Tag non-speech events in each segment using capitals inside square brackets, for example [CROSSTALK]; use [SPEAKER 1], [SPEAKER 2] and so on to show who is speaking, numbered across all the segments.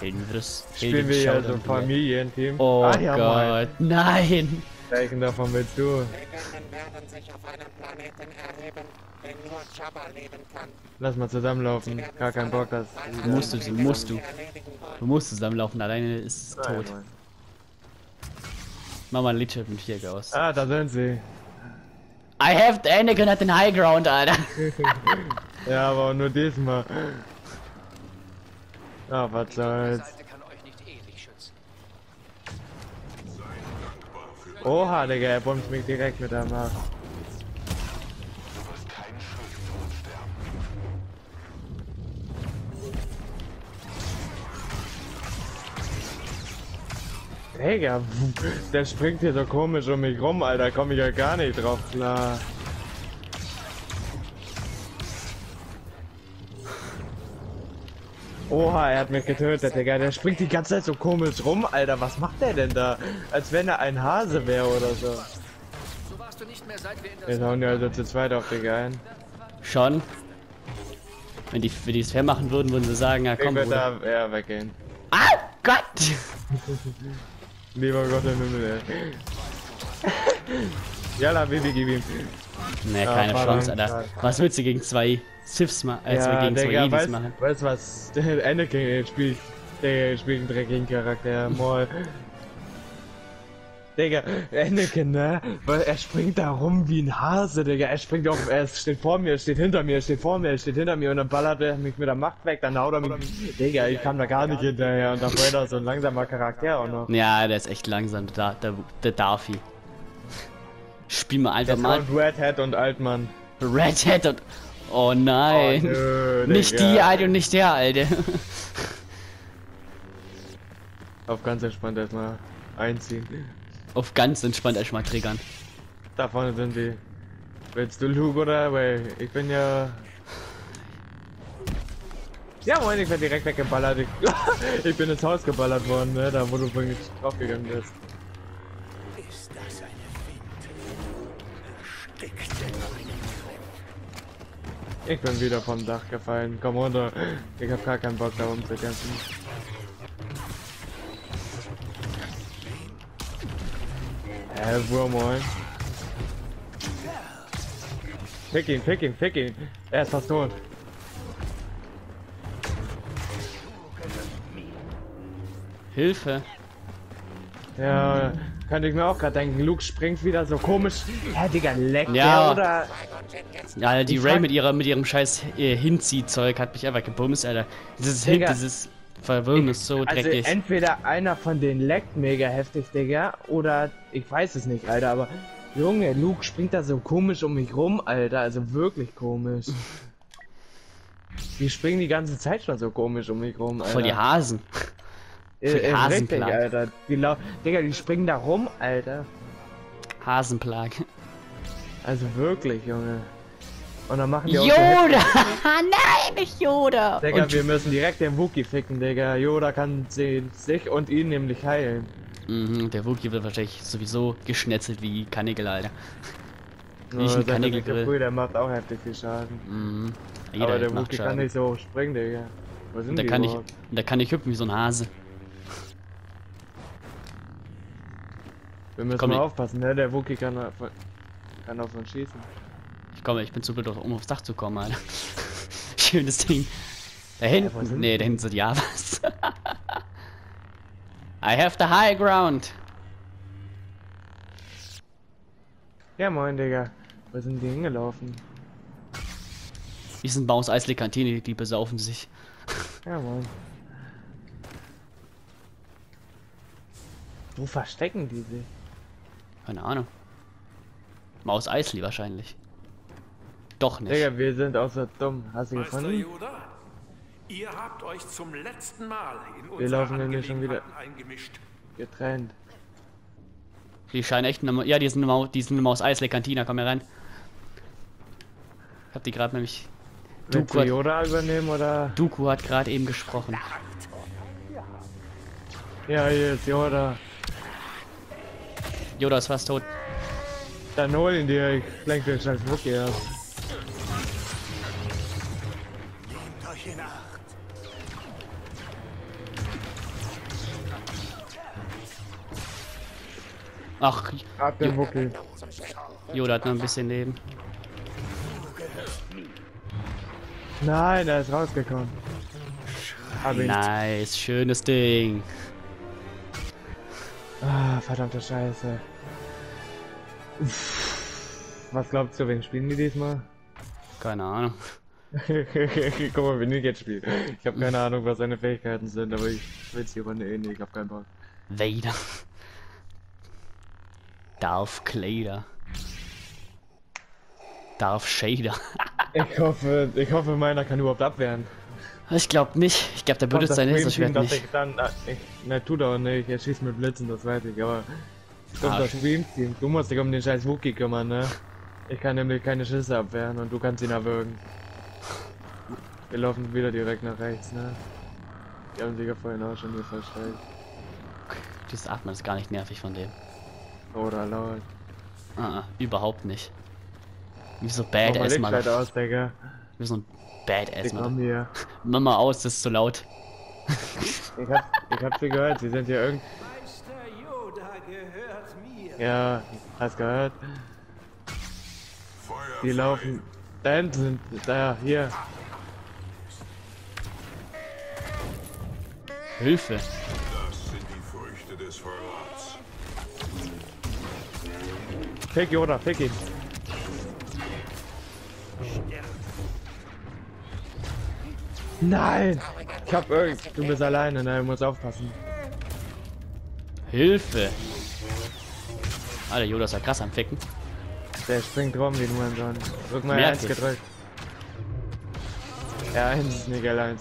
[SPEAKER 1] Hildenwürst.
[SPEAKER 2] Spielen wir ja so ein Familienteam.
[SPEAKER 1] Oh
[SPEAKER 2] ah, ja,
[SPEAKER 1] Gott, nein!
[SPEAKER 2] Welchen davon willst du? Lass mal zusammenlaufen. Gar keinen Bock, das.
[SPEAKER 1] Musst du, musst du. Du musst zusammenlaufen, alleine ist es tot.
[SPEAKER 2] Nein,
[SPEAKER 1] Mach mal ein Liedschrift mit Viereck aus.
[SPEAKER 2] Ah, da sind sie.
[SPEAKER 1] I have the Anakin at den High Ground, Alter. [LAUGHS]
[SPEAKER 2] Ja, aber nur diesmal. Ah, was soll's. Oha, Digga, er bombt mich direkt mit der Macht. Digga, der springt hier so komisch um mich rum, Alter, komm ich ja gar nicht drauf klar. Oha, er hat mich getötet, Digga. Der springt die ganze Zeit so komisch rum, Alter. Was macht der denn da? Als wenn er ein Hase wäre oder so.
[SPEAKER 3] Das
[SPEAKER 2] hauen ja also zu zweit auf Digga ein.
[SPEAKER 1] Schon. Wenn die, wenn die es fair machen würden, würden sie sagen, ja
[SPEAKER 2] Ich
[SPEAKER 1] komm,
[SPEAKER 2] würde
[SPEAKER 1] Bruder.
[SPEAKER 2] da eher weggehen.
[SPEAKER 1] Ah, Gott!
[SPEAKER 2] Lieber Gott im Himmel, ey. Jalla, Baby, gib ihm.
[SPEAKER 1] Ne,
[SPEAKER 2] Ja,
[SPEAKER 1] keine Chance, Alter. Was willst du gegen zwei Siths machen? Äh, zwei
[SPEAKER 2] Ja,
[SPEAKER 1] gegen zwei
[SPEAKER 2] Digga,
[SPEAKER 1] Jedis
[SPEAKER 2] weißt,
[SPEAKER 1] machen?
[SPEAKER 2] weißt du was? Der [LAUGHS] Anakin spielt. Der spielt einen dreckigen Charakter. Moll. Digga, Anakin, ne? Weil er springt da rum wie ein Hase, Digga. Er springt auf, er steht vor mir, er steht hinter mir, er steht vor mir, er steht hinter mir und dann ballert er mich mit der Macht weg, dann haut er mich. Digga, ich kam da gar nicht hinterher und dann war er so ein langsamer Charakter auch noch.
[SPEAKER 1] Ja, der ist echt langsam, der, der, der Darfi. Spiel mal einfach
[SPEAKER 2] Das
[SPEAKER 1] mal
[SPEAKER 2] Red Hat und Altmann.
[SPEAKER 1] Red Hat und... Oh nein.
[SPEAKER 2] nö,
[SPEAKER 1] nicht die Alte und nicht der Alte.
[SPEAKER 2] Auf ganz entspannt erstmal einziehen.
[SPEAKER 1] Auf ganz entspannt erstmal triggern.
[SPEAKER 2] Da vorne sind die. Willst du Luke oder Way? Ich bin ja. Ja moin, ich werde direkt weggeballert. Ich, [LAUGHS] ich bin ins Haus geballert worden, ne? Da wo du vorhin draufgegangen bist.
[SPEAKER 3] Ist das eine Finte? Erstickt in meinem
[SPEAKER 2] Ich bin wieder vom Dach gefallen. Komm runter. Ich hab gar keinen Bock da rumzukämpfen. Hä, wo moin? Fick ihn, fick ihn, fick ihn. Er ist fast tot.
[SPEAKER 1] Hilfe.
[SPEAKER 2] Ja, könnte ich mir auch gerade denken. Luke springt wieder so komisch. Hä, Digga, leckt
[SPEAKER 1] Ja.
[SPEAKER 2] der oder?
[SPEAKER 1] Ja, die
[SPEAKER 2] Ich
[SPEAKER 1] Ray mit ihrer mit ihrem scheiß äh, Hinziehzeug hat mich einfach gebumst, Alter. Dieses Hin,
[SPEAKER 2] Digga.
[SPEAKER 1] dieses Verwirrung ist so
[SPEAKER 2] Also
[SPEAKER 1] dreckig.
[SPEAKER 2] entweder einer von denen leckt mega heftig, Digga, oder ich weiß es nicht, Alter, aber Junge, Luke springt da so komisch um mich rum, Alter, also wirklich komisch. [LAUGHS] Die springen die ganze Zeit schon so komisch um mich rum, Alter.
[SPEAKER 1] Voll die Hasen.
[SPEAKER 2] äh,
[SPEAKER 1] voll die
[SPEAKER 2] äh, richtig. Alter. Die lau Digga, die springen da rum, Alter.
[SPEAKER 1] Hasenplage.
[SPEAKER 2] Also wirklich, Junge. Und dann machen so
[SPEAKER 1] Yoda! [LAUGHS] Nein, nicht Yoda!
[SPEAKER 2] Digga,
[SPEAKER 1] Und,
[SPEAKER 2] wir müssen direkt den Wookie ficken, Digga. Yoda kann sich und ihn nämlich heilen.
[SPEAKER 1] mhm, der Wookie wird wahrscheinlich sowieso geschnetzelt wie Kanigel, Alter. Wie ich ein
[SPEAKER 2] früh, der macht auch heftig viel Schaden.
[SPEAKER 1] Mhm. Jeder
[SPEAKER 2] Aber der
[SPEAKER 1] macht
[SPEAKER 2] Wookie kann
[SPEAKER 1] Schaden.
[SPEAKER 2] nicht so hoch springen, Digga. Wo sind
[SPEAKER 1] Und da
[SPEAKER 2] die
[SPEAKER 1] kann ich,
[SPEAKER 2] überhaupt?
[SPEAKER 1] und da kann ich hüpfen wie so ein Hase.
[SPEAKER 2] Wir müssen
[SPEAKER 1] Komm,
[SPEAKER 2] mal
[SPEAKER 1] ich-
[SPEAKER 2] aufpassen, ne? Der Wookie kann, auf- kann auf uns schießen.
[SPEAKER 1] Ich komme, ich bin zu blöd, um aufs Dach zu kommen, Alter. [LAUGHS] Schönes Ding. Da hinten,
[SPEAKER 2] sind
[SPEAKER 1] nee, da hinten sind Javas. [LAUGHS] I have the high ground.
[SPEAKER 2] Ja, moin, Digga. Wo sind die hingelaufen?
[SPEAKER 1] Die sind bei uns Eisle Kantine, die besaufen sich. [LAUGHS]
[SPEAKER 2] Ja, moin. Wo verstecken die sich?
[SPEAKER 1] Keine Ahnung. Maus Eisli wahrscheinlich. Doch nicht.
[SPEAKER 2] Digga, wir sind auch so dumm. Hast du
[SPEAKER 4] Meister
[SPEAKER 2] gefunden?
[SPEAKER 4] Yoda, ihr habt euch zum letzten Mal in
[SPEAKER 2] Wir laufen nämlich schon wieder-
[SPEAKER 4] eingemischt.
[SPEAKER 2] Getrennt.
[SPEAKER 1] Die scheinen echt eine, Ma- ja, die sind Maus, die sind eine Maus Eisle Kantine, komm hier rein. Ich hab die gerade nämlich. Duku
[SPEAKER 2] du
[SPEAKER 1] hat,
[SPEAKER 2] Yoda übernehmen oder?
[SPEAKER 1] Duku hat gerade eben gesprochen.
[SPEAKER 2] Ja, hier ist Yoda.
[SPEAKER 1] Yoda ist fast tot.
[SPEAKER 2] Dann hol ihn dir, ich lenk den scheiß Wookie ab.
[SPEAKER 1] Ach,
[SPEAKER 2] Ab den Buckel.
[SPEAKER 1] Yoda hat noch ein bisschen Leben.
[SPEAKER 2] Nein, er ist rausgekommen.
[SPEAKER 1] Nice, schönes Ding.
[SPEAKER 2] Ah, verdammte Scheiße. Uff. Was glaubst du, wen spielen die diesmal?
[SPEAKER 1] Keine Ahnung. [LAUGHS]
[SPEAKER 2] Guck mal, wenn ich jetzt spiele. Ich habe keine Ahnung, was seine Fähigkeiten sind, aber ich will sie übernehmen. Ich habe keinen Bock.
[SPEAKER 1] Vader. Darth Clader. Darth Shader. [LAUGHS]
[SPEAKER 2] Ich hoffe, ich hoffe, meiner kann überhaupt abwehren.
[SPEAKER 1] Ich glaube nicht. Ich glaube, der
[SPEAKER 2] das
[SPEAKER 1] sein Laserschwert nicht.
[SPEAKER 2] Ich dann, ah, ich, ne, tut er auch nicht. Er schießt mit Blitzen, das weiß ich, aber.
[SPEAKER 1] Ah,
[SPEAKER 2] das Dream Team. Du musst dich um den scheiß Wookie kümmern, ne? Ich kann nämlich keine Schüsse abwehren und du kannst ihn erwürgen. Wir laufen wieder direkt nach rechts, ne? Die haben sich ja vorhin auch schon hier verstellt.
[SPEAKER 1] Dieses Atmen ist gar nicht nervig von dem.
[SPEAKER 2] Oder laut.
[SPEAKER 1] Ah, überhaupt nicht. Wie so
[SPEAKER 2] Mach mal
[SPEAKER 1] Badass, Mann.
[SPEAKER 2] Lichtschalter aus, Digga.
[SPEAKER 1] Wie so ein Badass, Mann.
[SPEAKER 2] hier. [LAUGHS]
[SPEAKER 1] Mach mal aus, das ist zu laut.
[SPEAKER 2] Ich hab, ich hab sie gehört, sie sind hier irgend...
[SPEAKER 3] Meister Yoda gehört mir.
[SPEAKER 2] Ja, hast gehört? Die laufen... Da hinten sind... Da, hier.
[SPEAKER 1] Hilfe.
[SPEAKER 2] Fick Yoda, fick ihn. Nein! Ich hab irgend... Du bist alleine, nein, du musst aufpassen.
[SPEAKER 1] Hilfe. Alter, Yoda ist ja krass am Ficken.
[SPEAKER 2] Der springt rum wie nur ein Sohn. Drück mal
[SPEAKER 1] Merk
[SPEAKER 2] R1
[SPEAKER 1] ich.
[SPEAKER 2] gedrückt. R1 ist nicht L1.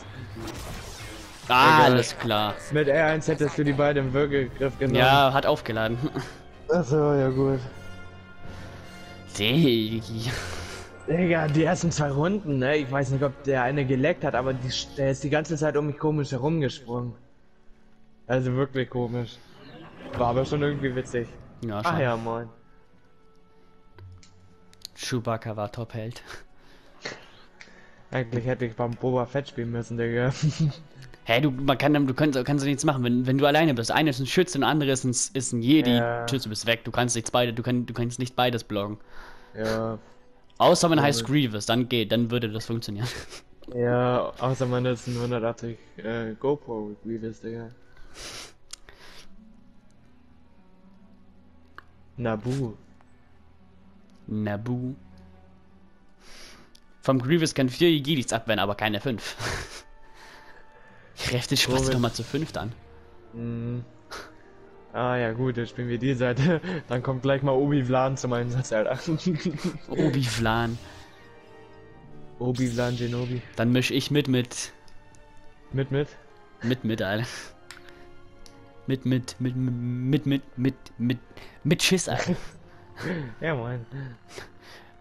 [SPEAKER 1] Ah, alles klar.
[SPEAKER 2] Mit R1 hättest du die beiden im Würgegriff genommen.
[SPEAKER 1] Ja, hat aufgeladen. [LAUGHS]
[SPEAKER 2] Achso, ja gut.
[SPEAKER 1] Digga.
[SPEAKER 2] Digga, die ersten zwei Runden, ne? Ich weiß nicht, ob der eine geleckt hat, aber die, der ist die ganze Zeit um mich komisch herumgesprungen. Also wirklich komisch. War aber schon irgendwie witzig.
[SPEAKER 1] Ja,
[SPEAKER 2] Ach
[SPEAKER 1] schon.
[SPEAKER 2] ja, moin.
[SPEAKER 1] Chewbacca war Top-Held.
[SPEAKER 2] Eigentlich hätte ich beim Boba Fett spielen müssen, Digga. [LAUGHS]
[SPEAKER 1] Hä, du, man kann, du kannst, kannst du nichts machen, wenn, wenn du alleine bist. Einer ist ein Schütze und der andere ist ein, ist ein Jedi.
[SPEAKER 2] Ja.
[SPEAKER 1] Schütze, bist weg. Du kannst nichts beide, du, kann, du kannst nicht beides blocken.
[SPEAKER 2] ja.
[SPEAKER 1] Außer man heißt Grievous, dann geht, dann würde das funktionieren. [LAUGHS]
[SPEAKER 2] Ja, außer man ist ein 180 äh, GoPro Grievous, Digga. Nabu.
[SPEAKER 1] Nabu. Vom Grievous kann vier Jedis abwehren, aber keine fünf. [LAUGHS] Kräftig
[SPEAKER 2] Komisch.
[SPEAKER 1] doch mal zu fünft an.
[SPEAKER 2] Mhm. Ah ja gut, jetzt spielen wir die Seite. [LAUGHS] Dann kommt gleich mal Obi-Wan zum Einsatz, Alter. [LAUGHS]
[SPEAKER 1] Obi-Flan.
[SPEAKER 2] Obi-Wan Genobi.
[SPEAKER 1] Dann misch ich mit mit.
[SPEAKER 2] Mit, mit.
[SPEAKER 1] Mit mit, Alter. Mit mit mit mit mit mit mit mit Schiss, Alter. [LAUGHS]
[SPEAKER 2] Ja, moin.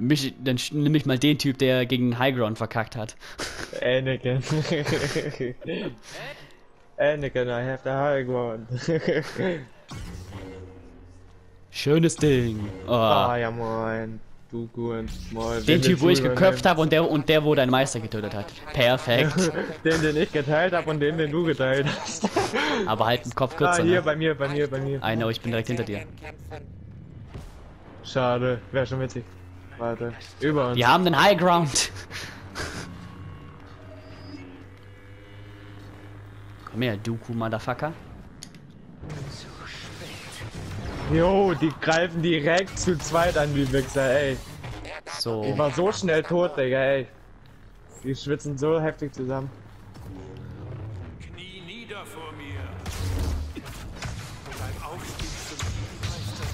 [SPEAKER 1] Misch, dann nimm ich mal den Typ, der gegen Highground verkackt hat. [LAUGHS]
[SPEAKER 2] Anakin. Anakin, I have the high ground.
[SPEAKER 1] Schönes Ding. Oh.
[SPEAKER 2] ah, ja, moin. Dooku und Maul.
[SPEAKER 1] den Typ, wo ich geköpft habe und der und der, wo dein Meister getötet hat. Perfekt. [LAUGHS]
[SPEAKER 2] Den, den ich geteilt habe und den, den du geteilt hast.
[SPEAKER 1] Aber halt im Kopf
[SPEAKER 2] ah,
[SPEAKER 1] kürzer,
[SPEAKER 2] hier,
[SPEAKER 1] ne?
[SPEAKER 2] bei mir, bei mir, bei mir.
[SPEAKER 1] I know, ich bin direkt hinter dir.
[SPEAKER 2] Schade, wäre schon witzig. Warte, über uns.
[SPEAKER 1] Wir haben den High Ground. Komm her, Dooku, Motherfucker.
[SPEAKER 2] Jo, die greifen direkt zu zweit an, die Wichser, ey.
[SPEAKER 1] So.
[SPEAKER 2] Ich war so schnell tot, Digga, ey. Die schwitzen so heftig zusammen.
[SPEAKER 4] Knie nieder vor mir. Beim Aufstieg zum Meister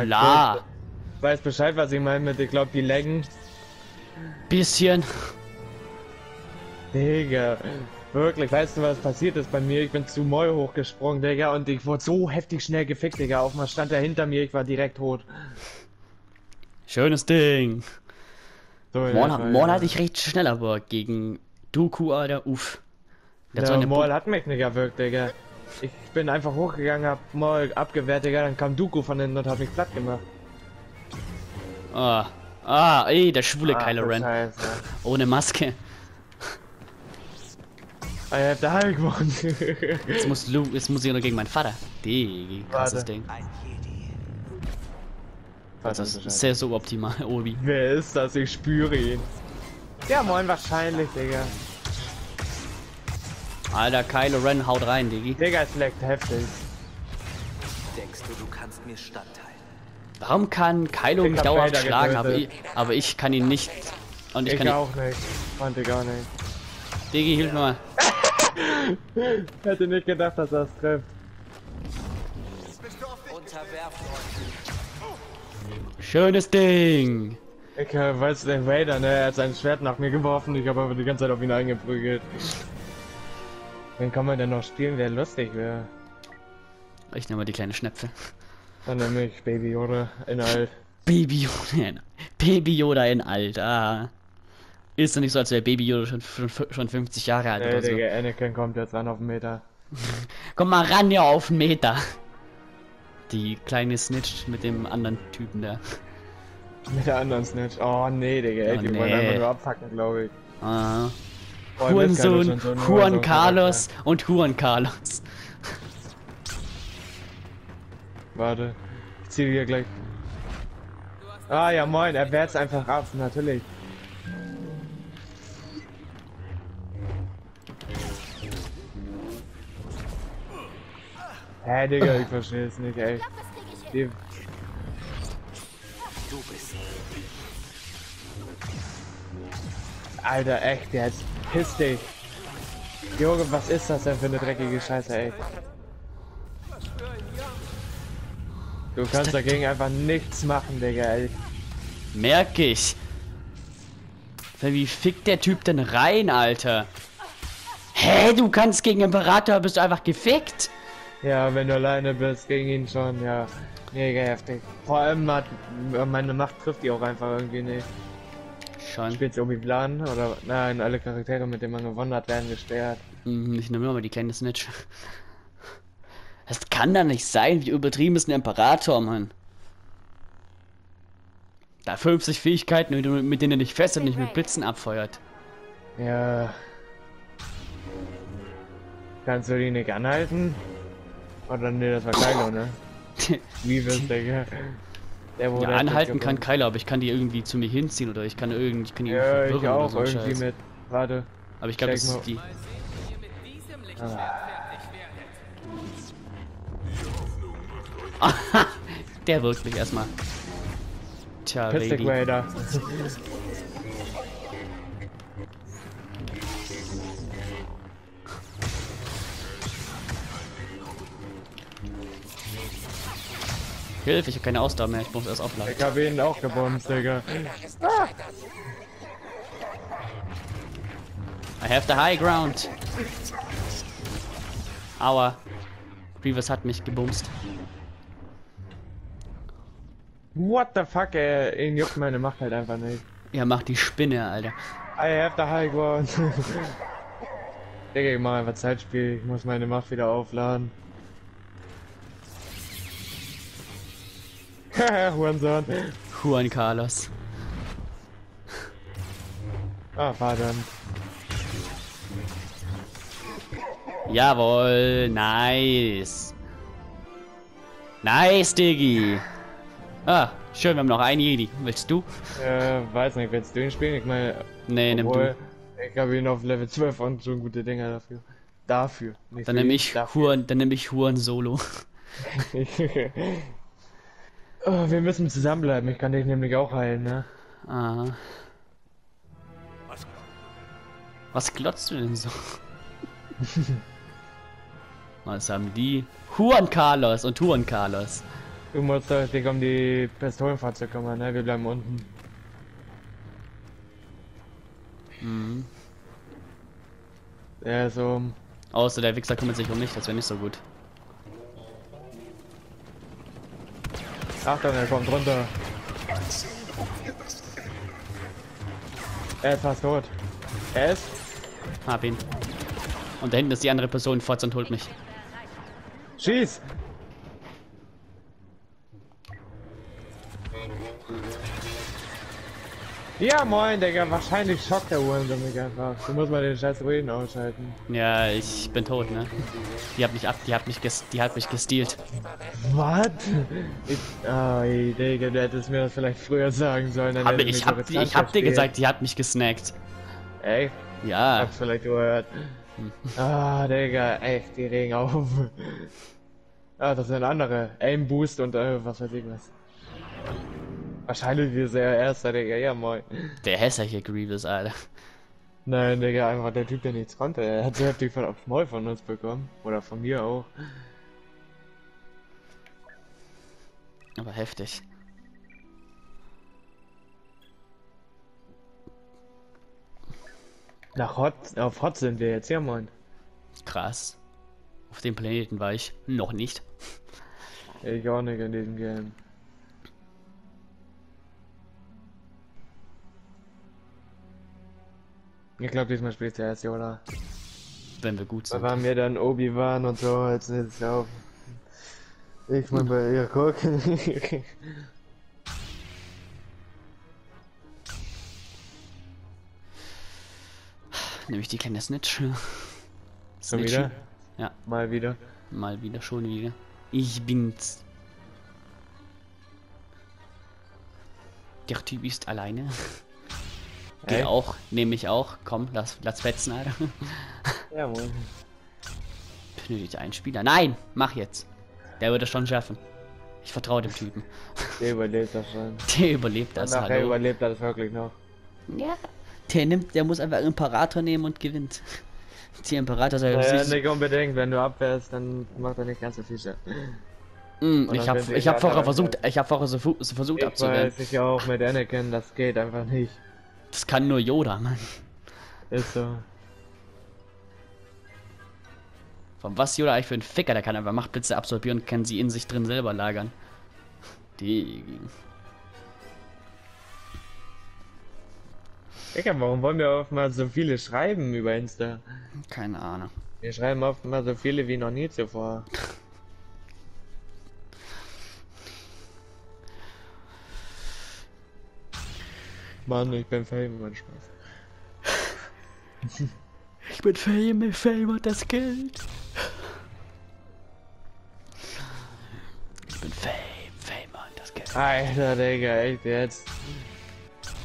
[SPEAKER 1] Klar.
[SPEAKER 2] Ich weiß Bescheid, was ich meine mit, ich glaube, die laggen.
[SPEAKER 1] Bisschen.
[SPEAKER 2] Digga, wirklich, weißt du, was passiert ist bei mir? Ich bin zu Moll hochgesprungen, Digga, und ich wurde so heftig schnell gefickt, Digga. Auf mal stand er hinter mir, ich war direkt tot.
[SPEAKER 1] Schönes Ding.
[SPEAKER 2] So,
[SPEAKER 1] Morn,
[SPEAKER 2] ja,
[SPEAKER 1] Morn hatte ich recht schnell, aber gegen Dooku, Alter, uff. Der
[SPEAKER 2] Maul
[SPEAKER 1] Bu-
[SPEAKER 2] hat mich nicht erwürgt, Digga. Ich bin einfach hochgegangen, hab Maul abgewehrt, Digga, dann kam Dooku von hinten und hat mich platt gemacht.
[SPEAKER 1] Ah, Ah, ey, der schwule
[SPEAKER 2] Ach,
[SPEAKER 1] Kylo Ren.
[SPEAKER 2] Scheiße.
[SPEAKER 1] Ohne Maske.
[SPEAKER 2] I have the Hulk gewonnen.
[SPEAKER 1] Jetzt muss Luke, jetzt muss ich nur gegen meinen Vater. Die, krasses
[SPEAKER 2] Warte.
[SPEAKER 1] Ding. Das ist sehr suboptimal, Obi.
[SPEAKER 2] Wer ist das? Ich spüre ihn. Ja, moin, wahrscheinlich, Digga.
[SPEAKER 1] Alter, Kylo Ren haut rein, Diggi.
[SPEAKER 2] Digga, es leckt heftig.
[SPEAKER 3] Denkst du, du kannst mir standhalten?
[SPEAKER 1] Warum kann Kylo
[SPEAKER 2] Ich
[SPEAKER 1] mich dauerhaft schlagen, aber ich, aber ich kann ihn nicht. Und ich,
[SPEAKER 2] Ich,
[SPEAKER 1] kann ihn.
[SPEAKER 2] auch nicht. Fand ich auch nicht.
[SPEAKER 1] Diggi, hilf mir mal. [LAUGHS]
[SPEAKER 2] Hätte nicht gedacht, dass das trifft.
[SPEAKER 3] Unterwerft euch.
[SPEAKER 1] Schönes Ding.
[SPEAKER 2] Ich äh, weiß, der Vader, ne, er hat sein Schwert nach mir geworfen, ich habe aber die ganze Zeit auf ihn eingeprügelt. Wen kann man denn noch spielen, wer lustig wäre?
[SPEAKER 1] Ich nehme mal die kleine Schnäpfe.
[SPEAKER 2] Dann nämlich Baby Yoda in alt.
[SPEAKER 1] Baby Yoda in, Baby Yoda in alt, ah. Ist doch nicht so, als wäre Baby Yoda schon, schon, schon 50 Jahre alt
[SPEAKER 2] Nee,
[SPEAKER 1] oder so.
[SPEAKER 2] Digga, Anakin kommt jetzt ran auf den Meter. [LAUGHS]
[SPEAKER 1] Komm mal ran hier auf den Meter. Die kleine Snitch mit dem anderen Typen da.
[SPEAKER 2] Mit der anderen Snitch. Oh nee, Digga, ey,
[SPEAKER 1] Oh,
[SPEAKER 2] die wollen
[SPEAKER 1] nee.
[SPEAKER 2] einfach nur abfacken, glaube ich.
[SPEAKER 1] Ah. Hurensohn, Juan Carlos und Juan Carlos.
[SPEAKER 2] Warte, ich zieh hier gleich. Ah ja, moin, er wehrt's einfach ab, natürlich. Hä, Digga, ich verstehe es nicht, ey. Die,
[SPEAKER 3] Du bist
[SPEAKER 2] Alter, echt jetzt. Piss dich. Junge, was ist das denn für eine dreckige Scheiße, ey? Du kannst dagegen einfach nichts machen, Digga, ey.
[SPEAKER 1] Merk ich. Wie fickt der Typ denn rein, Alter? Hä, du kannst gegen Imperator, bist du einfach gefickt?
[SPEAKER 2] Ja, wenn du alleine bist, gegen ihn schon, ja. Mega heftig. Vor allem hat meine Macht trifft die auch einfach irgendwie nicht.
[SPEAKER 1] Schon.
[SPEAKER 2] Spielt Obi-Wan oder nein, alle Charaktere, mit denen man gewonnen hat, werden gesperrt.
[SPEAKER 1] Mhm, Ich nehme mal die kleine Snitch. Das kann da nicht sein, wie übertrieben ist ein Imperator, Mann. Da 50 Fähigkeiten, mit denen- er dich fest und nicht mit Blitzen abfeuert.
[SPEAKER 2] Ja. Kannst du die nicht anhalten? Oder nee, das war Kylo, ne? [LAUGHS] Wie willst Digga? Der wurde
[SPEAKER 1] Ja,
[SPEAKER 2] halt
[SPEAKER 1] anhalten kann. Kylo, aber ich kann die irgendwie zu mir hinziehen oder ich kann irgendwie, ich kann die
[SPEAKER 2] Ja,
[SPEAKER 1] oder
[SPEAKER 2] auch
[SPEAKER 1] so
[SPEAKER 2] irgendwie
[SPEAKER 1] Scheiß.
[SPEAKER 2] mit. Warte.
[SPEAKER 1] Aber ich glaube, das
[SPEAKER 2] mal.
[SPEAKER 1] ist die. [LAUGHS] Der wirklich erstmal. Tja,
[SPEAKER 2] Pistic [LAUGHS]
[SPEAKER 1] Hilfe, ich habe keine Ausdauer mehr, ich muss erst aufladen.
[SPEAKER 2] Ich hab ihn auch gebombt, Digga.
[SPEAKER 1] I have the high ground. Aua. Grievous hat mich gebumst.
[SPEAKER 2] What the fuck, ey. Ihn juckt meine Macht halt einfach nicht.
[SPEAKER 1] Ja, mach die Spinne, Alter.
[SPEAKER 2] I have the high ground. [LAUGHS] Digga, ich mach einfach Zeitspiel. Ich muss meine Macht wieder aufladen. Haha, [LAUGHS] Hurensohn.
[SPEAKER 1] Juan Carlos.
[SPEAKER 2] Ah, verdammt.
[SPEAKER 1] Jawohl, nice. Nice, Diggi. Ah, schön, wir haben noch einen Jedi. Willst du?
[SPEAKER 2] Äh, weiß nicht, willst du ihn spielen? Ich meine,
[SPEAKER 1] Nee, nimm du.
[SPEAKER 2] ich habe ihn auf Level 12 und schon gute Dinger dafür. Dafür.
[SPEAKER 1] Dann nehme ich. Juan, dann nehme ich Juan Solo. [LAUGHS] [LAUGHS]
[SPEAKER 2] oh, wir müssen zusammenbleiben. Ich kann dich nämlich auch heilen, ne?
[SPEAKER 1] Ah.
[SPEAKER 4] Was?
[SPEAKER 1] Was glotzt du denn so? [LAUGHS] Was haben die? Juan Carlos und Juan Carlos.
[SPEAKER 2] Du musst doch dich um die Pistolenfahrzeuge kümmern, ne? Wir bleiben unten.
[SPEAKER 1] Mhm.
[SPEAKER 2] Ja, so.
[SPEAKER 1] Außer der Wichser kümmert sich um mich, das wäre nicht so gut.
[SPEAKER 2] Achtung, er kommt runter. Er ist fast tot. Er ist.
[SPEAKER 1] Hab ihn. Und da hinten ist die andere Person, Fotz und holt mich.
[SPEAKER 2] Schieß! Ja, moin, Digga. Wahrscheinlich schockt der Uhrensinn mich einfach. Du musst mal den scheiß Reden ausschalten.
[SPEAKER 1] Ja, ich bin tot, ne? Die hat mich ab, die hat mich ges, die hat mich gestealt.
[SPEAKER 2] Was? Ich, oh, ey, Digga, du hättest mir das vielleicht früher sagen sollen. Dann
[SPEAKER 1] Aber
[SPEAKER 2] hätte
[SPEAKER 1] ich
[SPEAKER 2] mich
[SPEAKER 1] hab, ich hab dir gesagt, die hat mich gesnackt.
[SPEAKER 2] Echt?
[SPEAKER 1] Ja,
[SPEAKER 2] Hab's vielleicht gehört. Ah, Digga, echt, die regen auf. Ah, das sind andere. Aim Boost und äh, was weiß ich was. Wahrscheinlich wie sehr erster, Digga, ja moin.
[SPEAKER 1] der hässliche Grievous, Alter.
[SPEAKER 2] Nein, Digga, einfach der Typ, der nichts konnte. Er hat so heftig von aufs Maul von uns bekommen. Oder von mir auch.
[SPEAKER 1] Aber heftig.
[SPEAKER 2] Nach Hot, auf Hot sind wir jetzt, ja moin.
[SPEAKER 1] Krass. Auf dem Planeten war ich noch nicht.
[SPEAKER 2] Ich auch nicht in diesem Game. Ich glaube, diesmal spielt der erst Yoda.
[SPEAKER 1] Wenn wir gut
[SPEAKER 2] Da
[SPEAKER 1] sind.
[SPEAKER 2] waren wir dann Obi-Wan und so, jetzt ist auf. Ich mal bei ihr gucken. [LAUGHS]
[SPEAKER 1] Nämlich die kleine Snitch. [LAUGHS]
[SPEAKER 2] Schon
[SPEAKER 1] Snitchy.
[SPEAKER 2] wieder?
[SPEAKER 1] Ja,
[SPEAKER 2] Mal wieder.
[SPEAKER 1] mal wieder, schon wieder. Ich bin's. Der Typ ist alleine. [LAUGHS] Geht
[SPEAKER 2] Echt?
[SPEAKER 1] auch, nehme ich auch. Komm, lass, lass fetzen, Alter. [LAUGHS]
[SPEAKER 2] Ja, moin.
[SPEAKER 1] Benötigt einen Spieler. Nein, mach jetzt. Der wird es schon schaffen. Ich vertraue dem Typen. [LAUGHS]
[SPEAKER 2] Der überlebt das schon. [LAUGHS]
[SPEAKER 1] Der überlebt das,
[SPEAKER 2] Nachher
[SPEAKER 1] hallo.
[SPEAKER 2] überlebt er das wirklich noch.
[SPEAKER 1] Ja. Der nimmt, der muss einfach Imperator nehmen und gewinnt. Der Imperator soll
[SPEAKER 2] Naja, nicht unbedingt, wenn du abwehrst, dann macht er nicht ganz so viel.
[SPEAKER 1] Mm,
[SPEAKER 2] Und
[SPEAKER 1] ich habe ich hab vorher versucht, ich habe vorher so, so versucht
[SPEAKER 2] Ich
[SPEAKER 1] abzuwehren.
[SPEAKER 2] weiß, ich auch mit Anakin, das geht einfach nicht.
[SPEAKER 1] Das kann nur Yoda, Mann.
[SPEAKER 2] Ist so.
[SPEAKER 1] Von was Yoda eigentlich für ein Ficker, der kann einfach Machtblitze absorbieren und kann sie in sich drin selber lagern. Die.
[SPEAKER 2] Digga, warum wollen wir oft mal so viele schreiben über Insta?
[SPEAKER 1] Keine Ahnung.
[SPEAKER 2] Wir schreiben oft mal so viele wie noch nie zuvor. [LAUGHS] Mann, ich bin Fame, mein Spaß.
[SPEAKER 1] Ich bin Fame, Fame und das Geld. Ich bin Fame, Fame und das Geld.
[SPEAKER 2] Alter, Digga, echt jetzt.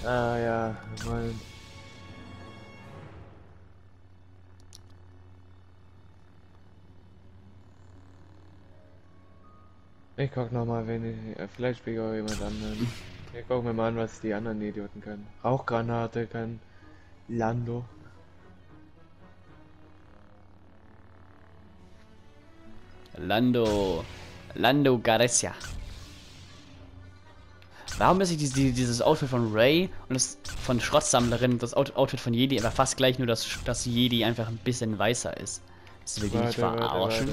[SPEAKER 2] Ah ja, Mann. Ich guck noch mal, wenn ich. Vielleicht spielt auch jemand anderen. Ich guck mir mal an, was die anderen Idioten können. Rauchgranate kann. Lando.
[SPEAKER 1] Lando. Lando Garcia. Warum ist dieses, dieses Outfit von Ray und das von Schrottsammlerin und das Out- Outfit von Jedi einfach fast gleich, nur dass, dass Jedi einfach ein bisschen weißer ist? Das will die nicht verarschen.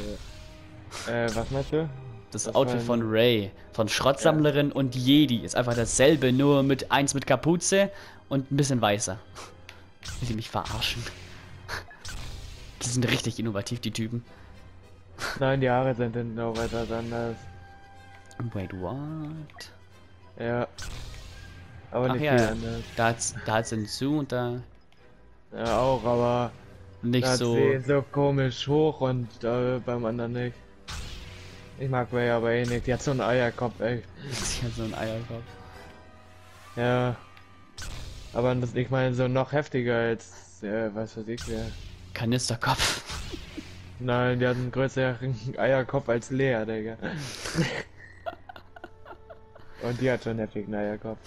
[SPEAKER 2] Äh, was meinst du?
[SPEAKER 1] Das
[SPEAKER 2] Was
[SPEAKER 1] Outfit von Ray, von Schrottsammlerin und Jedi ist einfach dasselbe, nur mit eins mit Kapuze und ein bisschen weißer. [LAUGHS] Will die mich verarschen? [LAUGHS] Die sind richtig innovativ, die Typen.
[SPEAKER 2] Nein, die Haare sind hinten auch etwas anders.
[SPEAKER 1] Wait, what?
[SPEAKER 2] Ja. Aber
[SPEAKER 1] Ach
[SPEAKER 2] nicht
[SPEAKER 1] ja,
[SPEAKER 2] viel
[SPEAKER 1] ja.
[SPEAKER 2] anders.
[SPEAKER 1] Da hat's, da hat's einen zu und da
[SPEAKER 2] Ja, auch, aber
[SPEAKER 1] nicht
[SPEAKER 2] da
[SPEAKER 1] so.
[SPEAKER 2] so... so komisch hoch und äh, beim anderen nicht. Ich mag Ray aber eh nicht. Die hat so einen Eierkopf, ey.
[SPEAKER 1] Sie hat so ein Eierkopf.
[SPEAKER 2] Ja. Aber das, ich meine, so noch heftiger als, äh, was weiß ich wer.
[SPEAKER 1] Kanisterkopf.
[SPEAKER 2] Nein, die hat einen größeren Eierkopf als Lea, Digga. Und die hat schon einen heftigen Eierkopf.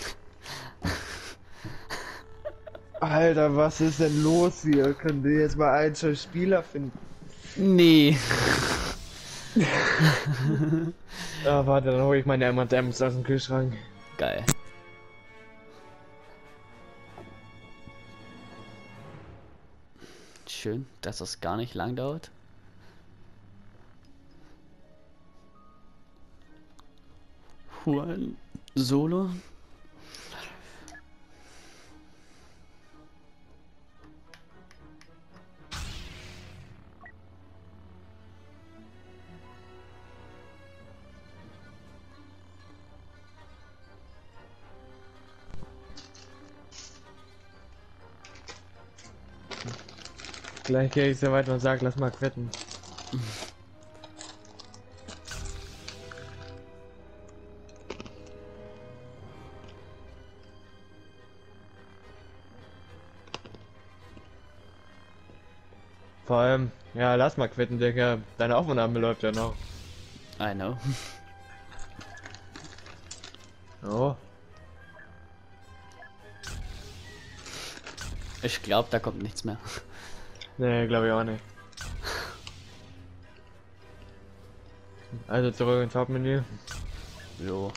[SPEAKER 2] Alter, was ist denn los hier? Können wir jetzt mal einen Spieler finden?
[SPEAKER 1] Nee.
[SPEAKER 2] Ah, warte, dann hole ich meine M&M's aus dem Kühlschrank.
[SPEAKER 1] Geil. Schön, dass das gar nicht lang dauert. Juan Solo.
[SPEAKER 2] Gleich gehe ich so weit und sag, lass mal quitten. Vor allem, ja, lass mal quitten, Digga. Deine Aufnahme läuft ja noch.
[SPEAKER 1] I know.
[SPEAKER 2] Oh.
[SPEAKER 1] Ich glaube, da kommt nichts mehr.
[SPEAKER 2] Nee, glaube ich auch nicht. Also zurück ins Hauptmenü.
[SPEAKER 1] Jo.